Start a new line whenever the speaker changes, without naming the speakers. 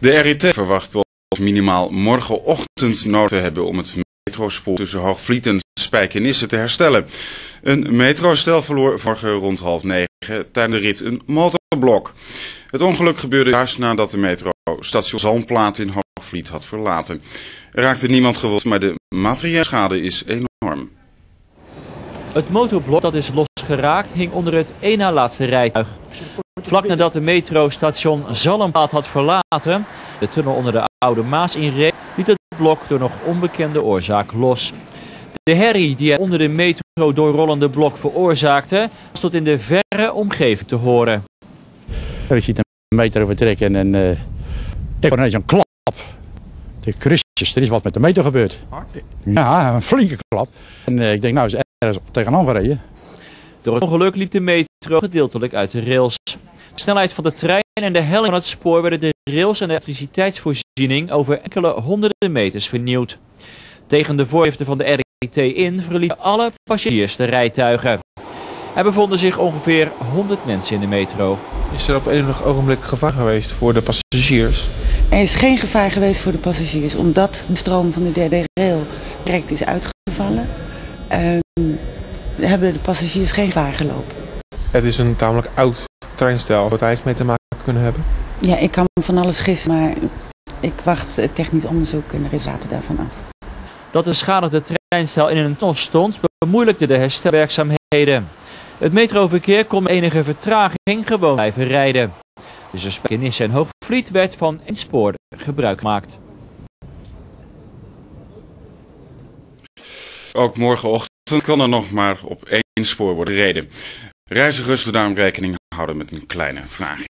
De RIT verwacht tot minimaal morgenochtend nodig te hebben om het metrospoor tussen Hoogvliet en Spijkenisse te herstellen. Een metrostel verloor vorige rond half negen tijdens de rit een motorblok. Het ongeluk gebeurde juist nadat de metro station Zalmplaat in Hoogvliet had verlaten. Er raakte niemand gewond, maar de materiële schade is enorm.
Het motorblok dat is losgeraakt hing onder het één na laatste rijtuig. Vlak nadat de metrostation Zalmplaat had verlaten, de tunnel onder de Oude Maas inreed, liet het blok door nog onbekende oorzaak los. De herrie die er onder de metro doorrollende blok veroorzaakte, was tot in de verre omgeving te horen.
Je ziet een meter overtrekken en uh, ik hoor ineens een klap. De Christus, er is wat met de meter gebeurd. Ja, een flinke klap. En uh, ik denk, nou is ergens tegenaan gereden.
Door het ongeluk liep de metro gedeeltelijk uit de rails. De snelheid van de trein en de helling van het spoor werden de rails en de elektriciteitsvoorziening over enkele honderden meters vernieuwd. Tegen de voorschriften van de RIT in verlieten alle passagiers de rijtuigen. Er bevonden zich ongeveer 100 mensen in de metro.
Is er op enig ogenblik gevaar geweest voor de passagiers?
Er is geen gevaar geweest voor de passagiers, omdat de stroom van de derde rail direct is uitgevallen. Uh, hebben de passagiers geen gevaar gelopen.
Het is een tamelijk oud treinstel. Wat hij iets mee te maken kunnen hebben?
Ja, ik kan van alles gissen, maar ik wacht het technisch onderzoek en de resultaten daarvan af.
Dat de beschadigde treinstel in een ton stond, bemoeilijkte de herstelwerkzaamheden. Het metroverkeer kon met enige vertraging gewoon blijven rijden. Dus de Spijkenisse en Hoogvliet werd van één spoor gebruik gemaakt.
Ook morgenochtend kan er nog maar op één spoor worden gereden. Reizigers moeten daarom rekening houden met een kleine vertraging.